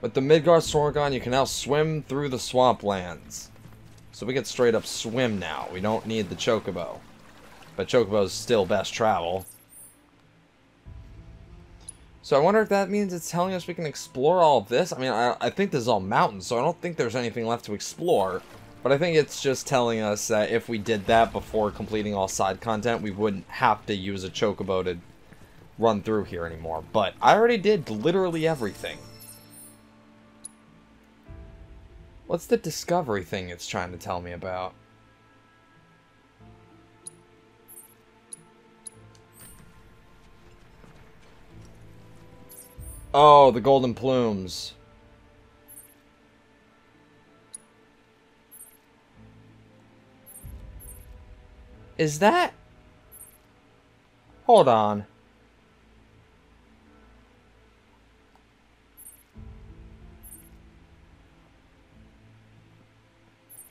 With the Midgar Sorgon, you can now swim through the swamplands. So we can straight up swim now. We don't need the Chocobo. But Chocobo's still best travel. So I wonder if that means it's telling us we can explore all of this. I mean, I, I think this is all mountains, so I don't think there's anything left to explore. But I think it's just telling us that if we did that before completing all side content, we wouldn't have to use a Chocobo to run through here anymore. But I already did literally everything. What's the discovery thing it's trying to tell me about? Oh, the golden plumes. Is that... Hold on.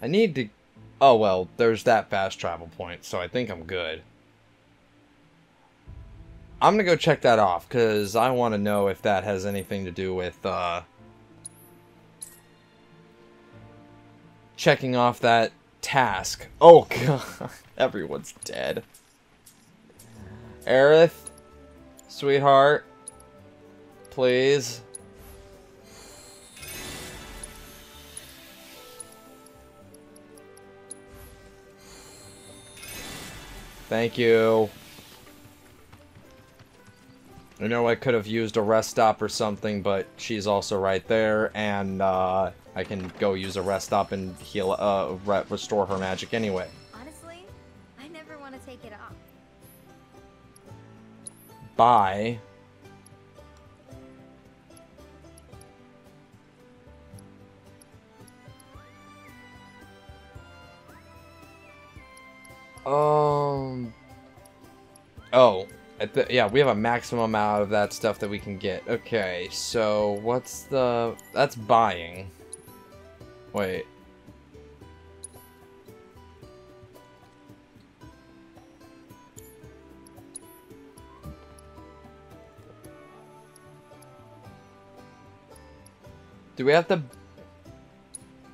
I need to... Oh, well, there's that fast travel point, so I think I'm good. I'm gonna go check that off, because I want to know if that has anything to do with, uh... Checking off that task. Oh, God. Everyone's dead. Aerith, sweetheart, please. Thank you. I know I could have used a rest stop or something, but she's also right there, and uh, I can go use a rest stop and heal, uh, re restore her magic anyway. Honestly, I never want to take it off. Bye. Um. Oh, the, yeah, we have a maximum amount of that stuff that we can get. Okay, so what's the... That's buying. Wait. Do we have to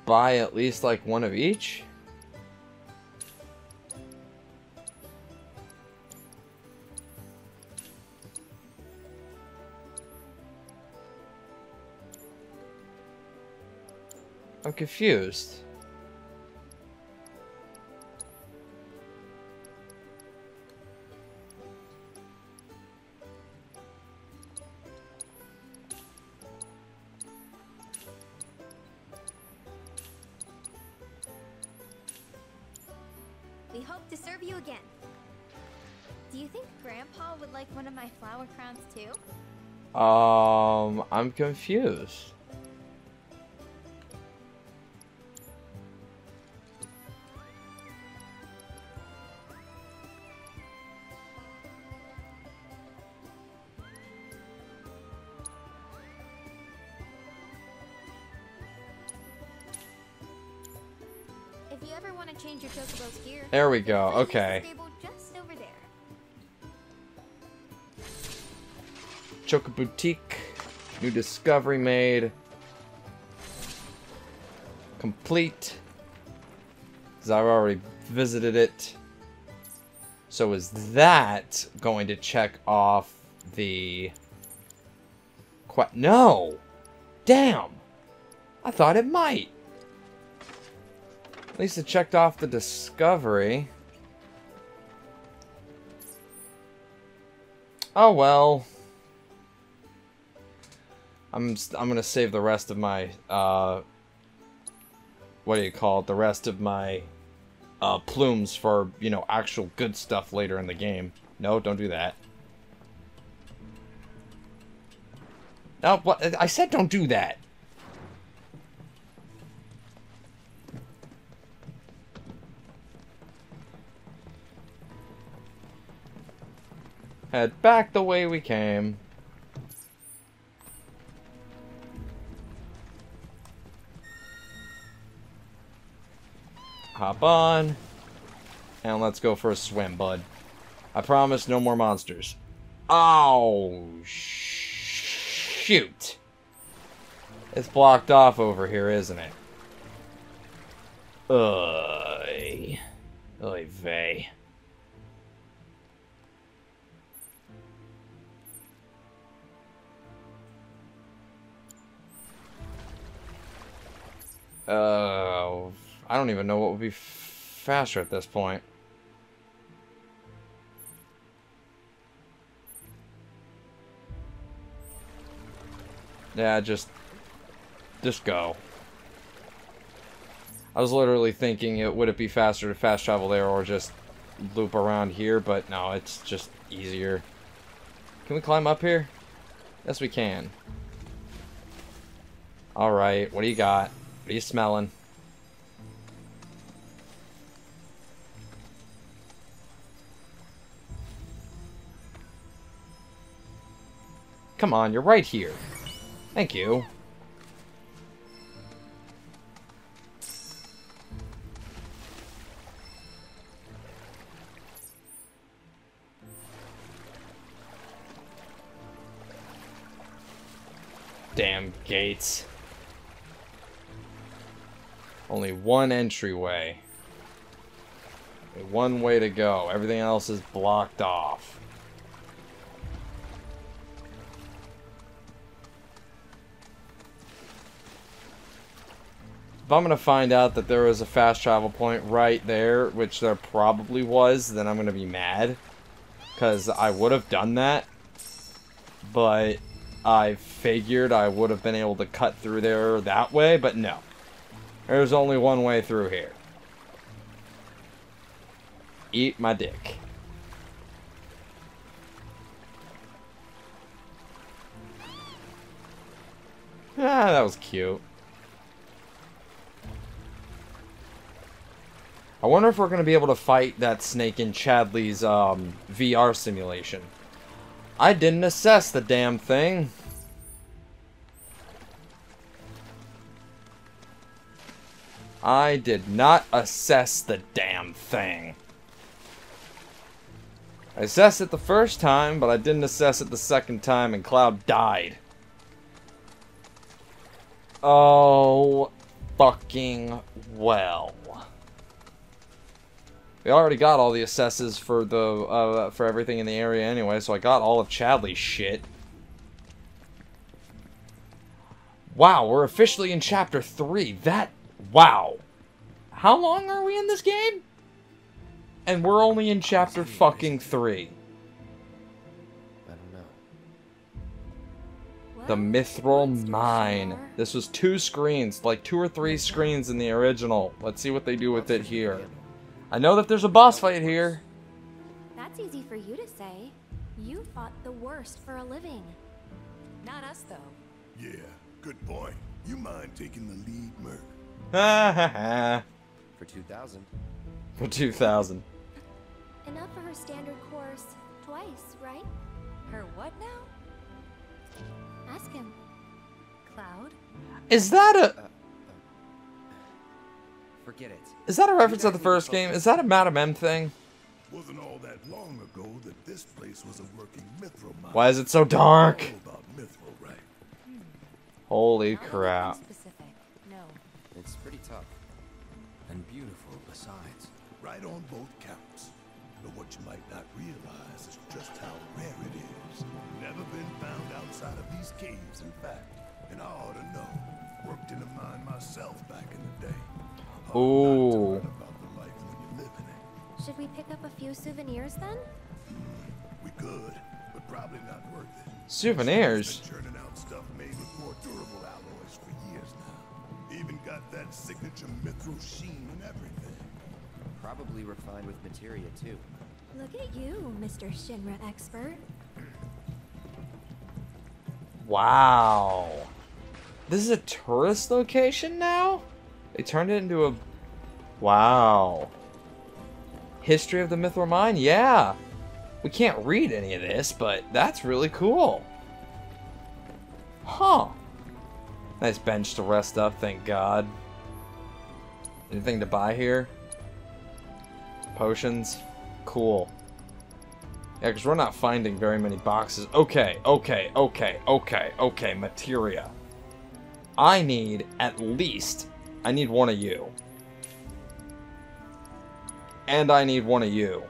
buy at least like one of each? I'm confused. We hope to serve you again. Do you think Grandpa would like one of my flower crowns too? Um, I'm confused. Go, okay. Choco Boutique. New discovery made. Complete. I've already visited it. So is that going to check off the... Qu no! Damn! I thought it might. At least it checked off the discovery. Oh well. I'm I'm gonna save the rest of my uh what do you call it? The rest of my uh plumes for you know actual good stuff later in the game. No, don't do that. No, what I said don't do that. Head back the way we came. Hop on. And let's go for a swim, bud. I promise no more monsters. Oh, shoot. It's blocked off over here, isn't it? Oy. Oy vey. Uh, I don't even know what would be faster at this point. Yeah, just... Just go. I was literally thinking, it would it be faster to fast travel there or just loop around here, but no, it's just easier. Can we climb up here? Yes, we can. Alright, what do you got? What are you smelling? Come on, you're right here. Thank you. Damn gates. Only one entryway. One way to go. Everything else is blocked off. If I'm going to find out that there was a fast travel point right there, which there probably was, then I'm going to be mad. Because I would have done that. But I figured I would have been able to cut through there that way, but no. There's only one way through here. Eat my dick. Ah, that was cute. I wonder if we're going to be able to fight that snake in Chadley's um, VR simulation. I didn't assess the damn thing. I did not assess the damn thing. I assessed it the first time, but I didn't assess it the second time, and Cloud died. Oh, fucking well. We already got all the assesses for the uh, for everything in the area anyway, so I got all of Chadley's shit. Wow, we're officially in chapter 3. That Wow. How long are we in this game? And we're only in chapter fucking 3. I don't know. The Mithril Mine. This was two screens, like two or three screens in the original. Let's see what they do with it here. I know that there's a boss fight here. That's easy for you to say. You fought the worst for a living. Not us, though. Yeah, good point. You mind taking the lead, Merc? Ha ha ha. For 2,000. For 2000. Enough for her standard course twice, right? Her what now? Ask him. Cloud? Is that a uh, uh, Forget it. is that a reference to the first game? Is that a Madam M thing? Wasn't all that long ago that this place was a working mithril mine. Why is it so dark? Mithril, right? Holy crap. Specific. No. It's pretty tough. And beautiful besides. Right on both counts. But what you might not realize is just how rare it is. Never been found outside of these caves, in fact. And I ought to know. Worked in a mine myself back in the day. Hard not to Ooh. learn about the life when you live in it. Should we pick up a few souvenirs then? Hmm, we could, but probably not worth it. Souvenirs. Got that signature mithril sheen and everything. Probably refined with materia too. Look at you, Mr. Shinra expert. Wow. This is a tourist location now? They turned it into a... Wow. History of the Mithril Mine? Yeah. We can't read any of this, but that's really cool. Huh. Nice bench to rest up, thank God. Anything to buy here? Potions? Cool. Yeah, because we're not finding very many boxes. Okay, okay, okay, okay, okay, materia. I need at least, I need one of you. And I need one of you.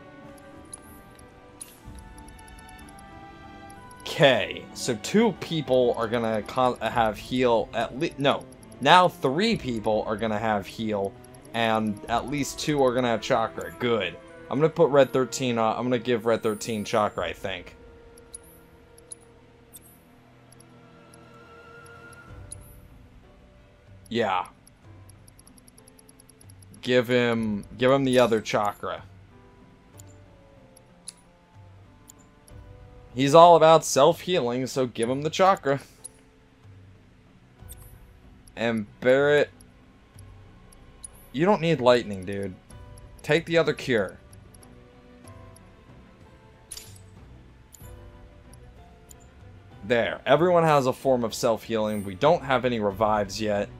Okay, so two people are gonna have heal at least, no, now three people are gonna have heal, and at least two are gonna have chakra. Good. I'm gonna put Red 13 on, I'm gonna give Red 13 chakra, I think. Yeah. Give him, give him the other chakra. He's all about self-healing, so give him the chakra. And Barret... You don't need lightning, dude. Take the other cure. There. Everyone has a form of self-healing. We don't have any revives yet.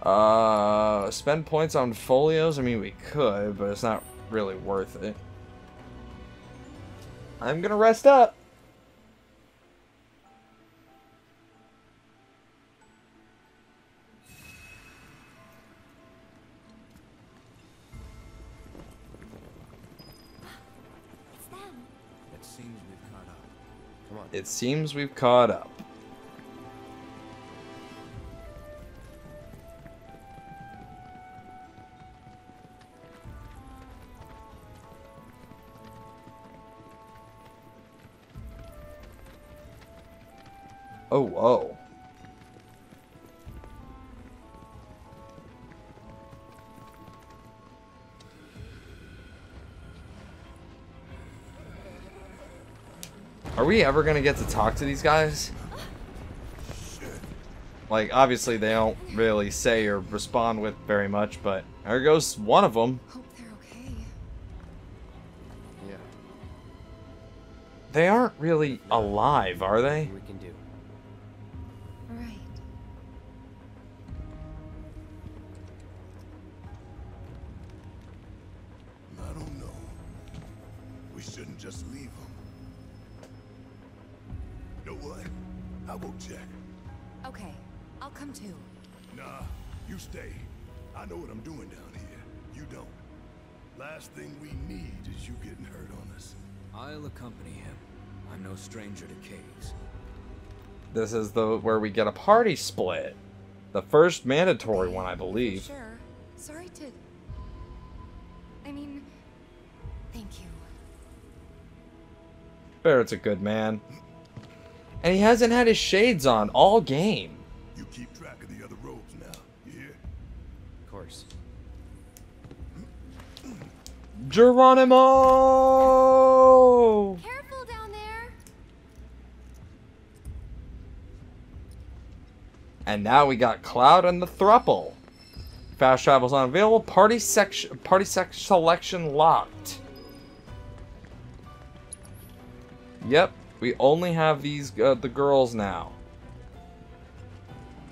Uh, spend points on folios? I mean, we could, but it's not really worth it. I'm gonna rest up. It's them. It seems we've caught up. Oh, whoa. Are we ever gonna get to talk to these guys? Like, obviously they don't really say or respond with very much, but there goes one of them. Hope they're okay. Yeah. They aren't really alive, are they? We can do. Stranger to caves. This is the where we get a party split. The first mandatory one, I believe. Sure. Sorry to. I mean, thank you. Barret's a good man. And he hasn't had his shades on all game. You keep track of the other robes now. You hear? Of course. Geronimo! Careful down there. And now we got Cloud and the Thruple. Fast travel's unavailable. Party section, party section selection locked. Yep, we only have these uh, the girls now.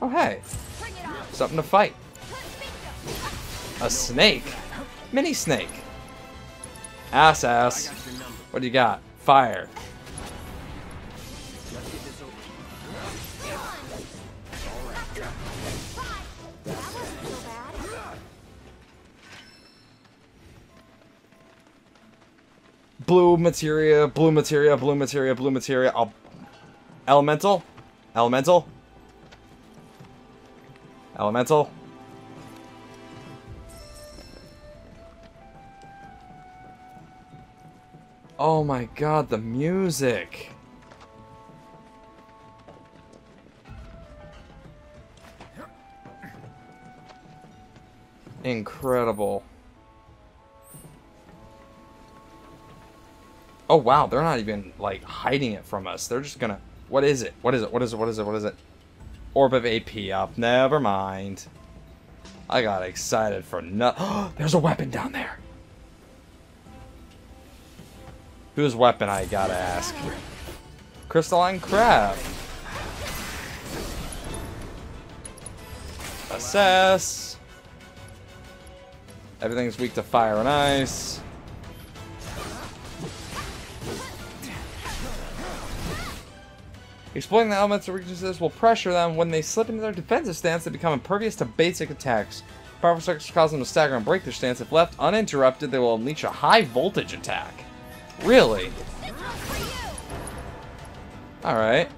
Oh hey, something to fight. A snake, mini snake. Ass ass. What do you got? Fire. Blue materia, blue materia, blue materia, blue materia. Elemental? Elemental? Elemental? Oh my god, the music! Incredible. Oh wow, they're not even like hiding it from us. They're just gonna. What is it? What is it? What is it? What is it? What is it? Orb of AP up. Never mind. I got excited for no. There's a weapon down there. Whose weapon? I gotta ask. Crystalline crab. Assess. Everything's weak to fire and ice. Exploiting the elements or weaknesses will pressure them. When they slip into their defensive stance, they become impervious to basic attacks. Powerful strikes cause them to stagger and break their stance. If left uninterrupted, they will unleash a high voltage attack. Really? Alright.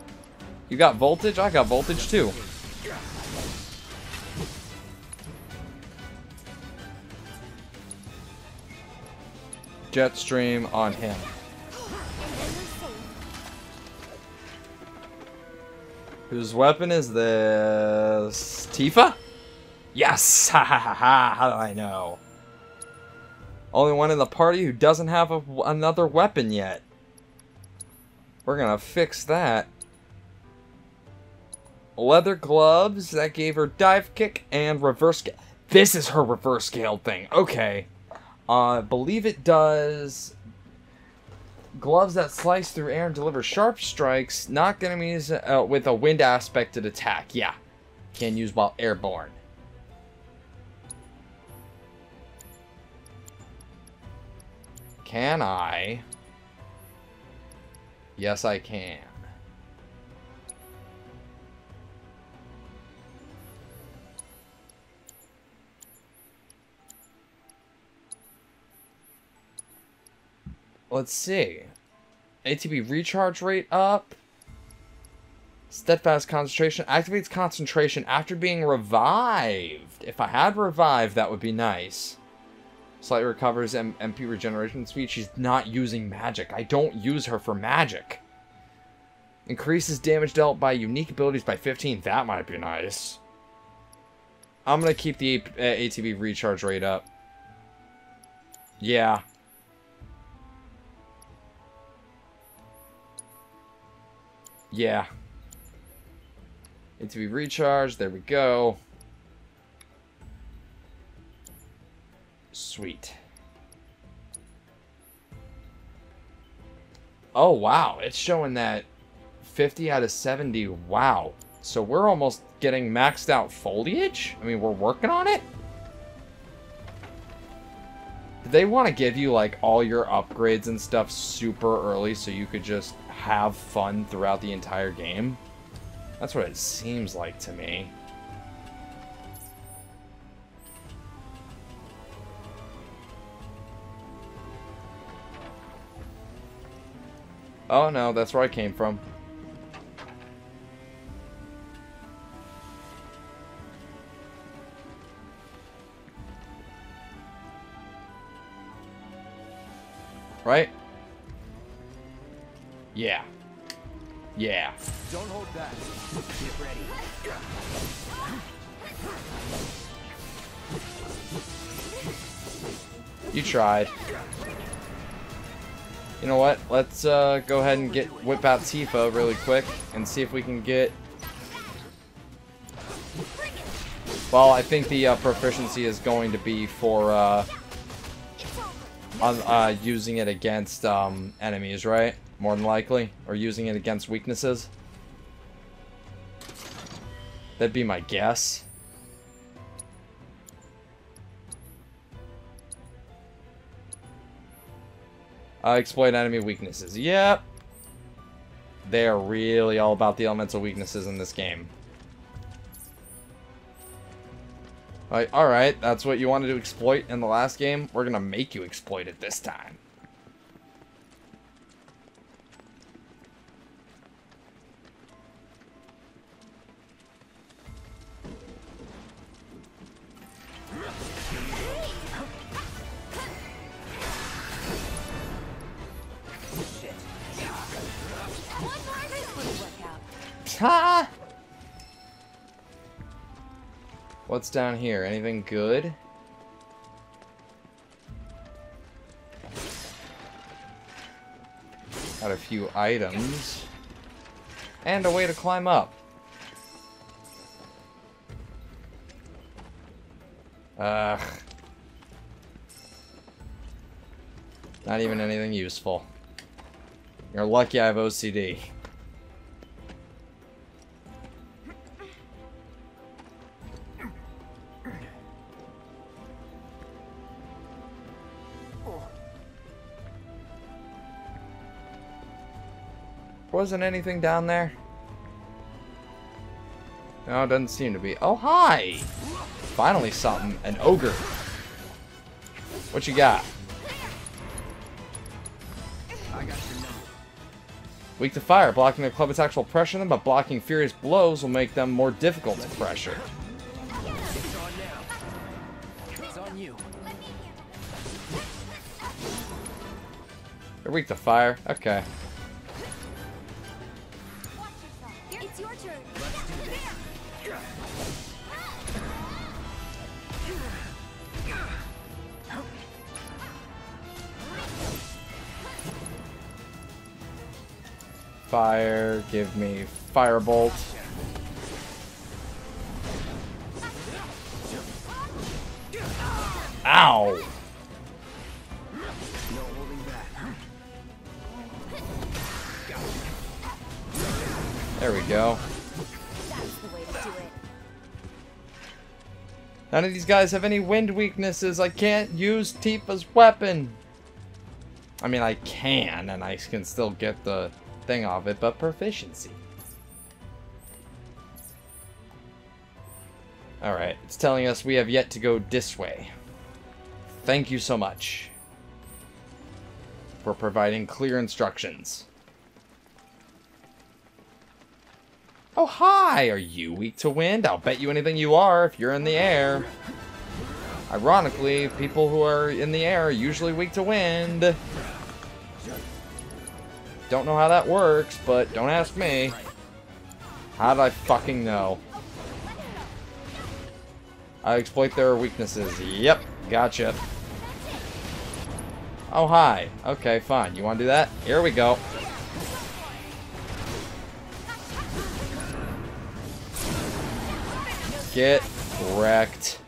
You got voltage? I got voltage too. Jet stream on him. Whose weapon is this? Tifa? Yes! Ha ha ha ha! How do I know? Only one in the party who doesn't have a, another weapon yet. We're gonna fix that. Leather gloves, that gave her dive kick and reverse. This is her reverse scale thing. Okay. Uh, I believe it does gloves that slice through air and deliver sharp strikes, knock enemies uh, with a wind aspected attack. Yeah. Can use while airborne. Can I? Yes, I can. Let's see. ATB recharge rate up. Steadfast concentration activates concentration after being revived. If I had revived, that would be nice. Slightly recovers M MP regeneration speed. She's not using magic. I don't use her for magic. Increases damage dealt by unique abilities by 15. That might be nice. I'm going to keep the ATB recharge rate up. Yeah. Yeah. ATB recharged. There we go. Sweet. Oh, wow. It's showing that 50 out of 70. Wow. So we're almost getting maxed out foliage? I mean, we're working on it? Did they want to give you, like, all your upgrades and stuff super early so you could just have fun throughout the entire game? That's what it seems like to me. Oh no, that's where I came from. Tried. You know what? Let's uh, go ahead and get whip out Tifa really quick and see if we can get. Well, I think the uh, proficiency is going to be for uh, on uh, using it against um, enemies, right? More than likely, or using it against weaknesses. That'd be my guess. Uh, exploit enemy weaknesses. Yep. They are really all about the elemental weaknesses in this game. Like, alright, that's what you wanted to exploit in the last game. We're gonna make you exploit it this time. What's down here? Anything good? Got a few items. And a way to climb up. Ugh. Not even anything useful. You're lucky I have OCD. Wasn't anything down there? No, it doesn't seem to be. Oh, hi! Finally something. An ogre. What you got? Weak to fire. Blocking their club attacks will pressure them, but blocking furious blows will make them more difficult to pressure. They're weak to fire. Okay. Fire. Give me firebolt. Ow! There we go. None of these guys have any wind weaknesses. I can't use Tifa's weapon. I mean, I can, and I can still get the thing off it, but proficiency. Alright, it's telling us we have yet to go this way. Thank you so much for providing clear instructions. Oh, hi! Are you weak to wind? I'll bet you anything you are if you're in the air. Ironically, people who are in the air are usually weak to wind. Don't know how that works, but don't ask me. How did I fucking know? I exploit their weaknesses. Yep, gotcha. Oh, hi. Okay, fine. You want to do that? Here we go. Get wrecked.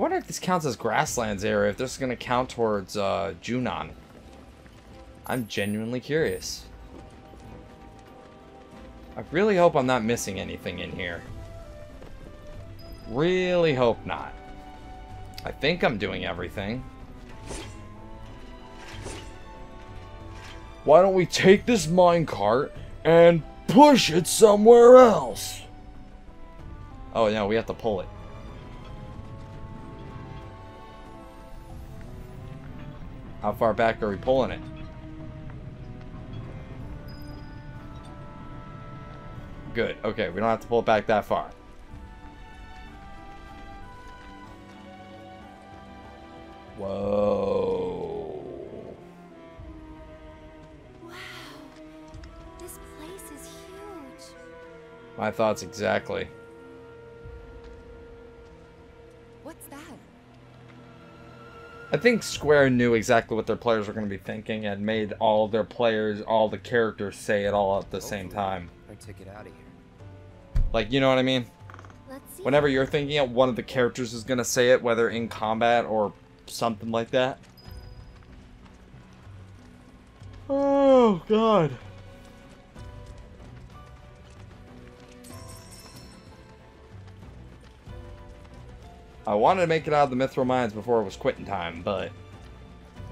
I wonder if this counts as grasslands area, if this is going to count towards uh, Junon. I'm genuinely curious. I really hope I'm not missing anything in here. Really hope not. I think I'm doing everything. Why don't we take this minecart and push it somewhere else? Oh, no, we have to pull it. How far back are we pulling it? Good. Okay, we don't have to pull it back that far. Whoa. Wow. This place is huge. My thoughts exactly. I think Square knew exactly what their players were going to be thinking and made all their players, all the characters say it all at the same Hopefully, time. Our ticket out of here. Like, you know what I mean? Whenever you're thinking it, one of the characters is going to say it, whether in combat or something like that. Oh, God. I wanted to make it out of the Mithril Mines before it was quitting time, but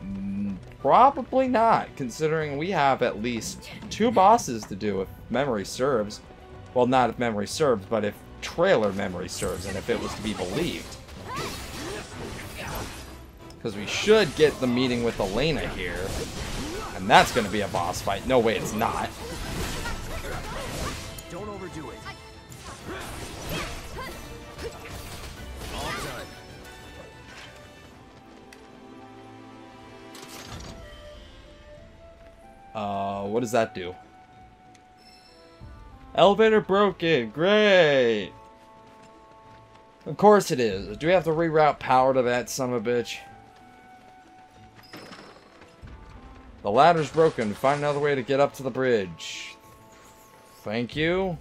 mm, probably not, considering we have at least two bosses to do if memory serves. Well, not if memory serves, but if trailer memory serves, and if it was to be believed. Because we should get the meeting with Elena here, and that's going to be a boss fight. No way, it's not. Don't overdo it. Uh, what does that do? Elevator broken. Great. Of course it is. Do we have to reroute power to that son of a bitch? The ladder's broken. Find another way to get up to the bridge. Thank you.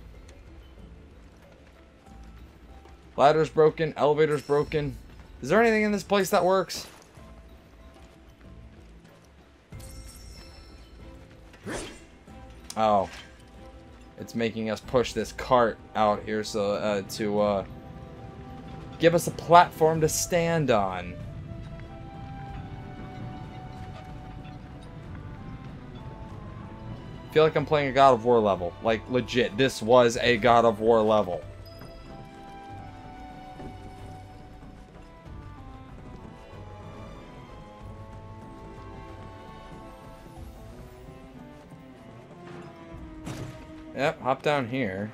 Ladder's broken. Elevator's broken. Is there anything in this place that works? Oh. It's making us push this cart out here so uh, to uh, give us a platform to stand on. feel like I'm playing a God of War level. Like, legit, this was a God of War level. Hop down here.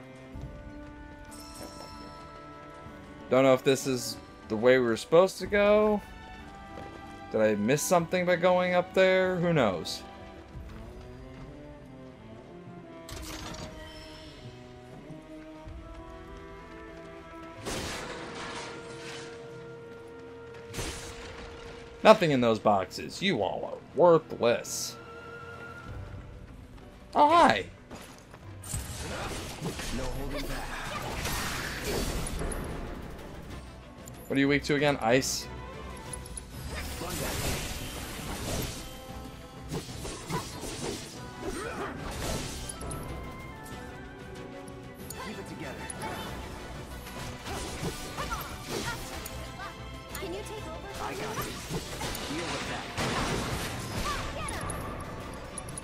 Don't know if this is the way we were supposed to go. Did I miss something by going up there? Who knows? Nothing in those boxes. You all are worthless. Oh, hi. What are you weak to again? Ice?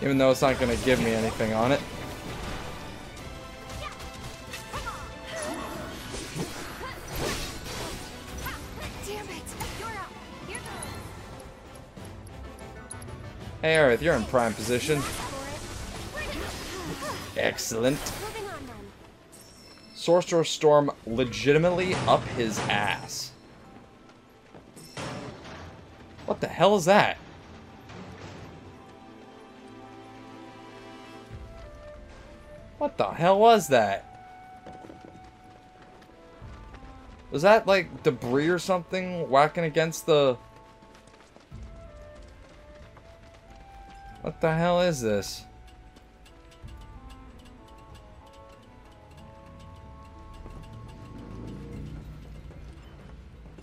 Even though it's not going to give me anything on it. Hey, you're in prime position. Excellent. Sorcerous Storm legitimately up his ass. What the hell is that? What the hell was that? Was that like debris or something whacking against the... the hell is this?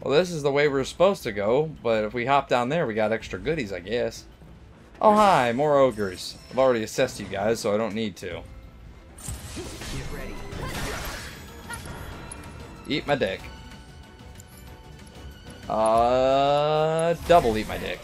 Well, this is the way we're supposed to go, but if we hop down there, we got extra goodies, I guess. Oh, hi, more ogres. I've already assessed you guys, so I don't need to. Eat my dick. Uh, double eat my dick.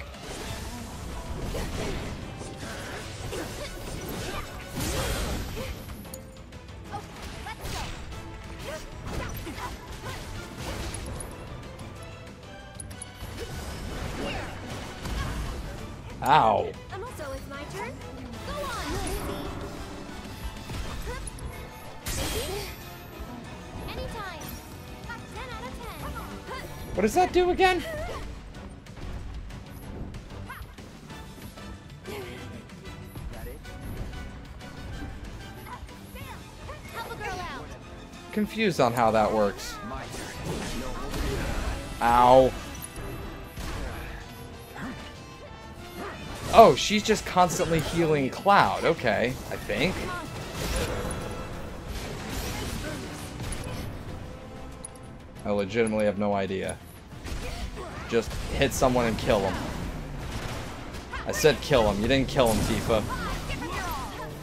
Ow. I'm it's my turn. Go on, Anytime. Ten out of ten. What does that do again? Confused on how that works. Ow. Oh, she's just constantly healing Cloud. Okay, I think. I legitimately have no idea. Just hit someone and kill them. I said kill him. You didn't kill him, Tifa. I'll take care of them.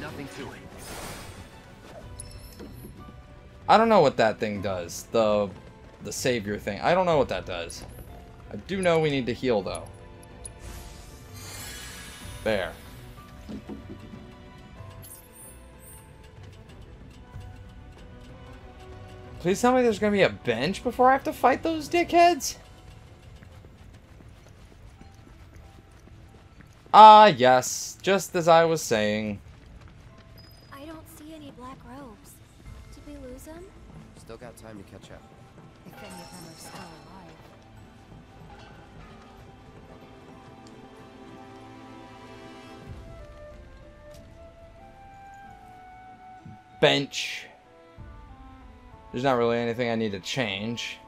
Nothing to. I don't know what that thing does. The the savior thing. I don't know what that does. I do know we need to heal though. There. Please tell me there's gonna be a bench before I have to fight those dickheads? Ah, yes. Just as I was saying. I don't see any black robes. Did we lose them? Still got time to catch up. If any of them are still alive. bench. There's not really anything I need to change.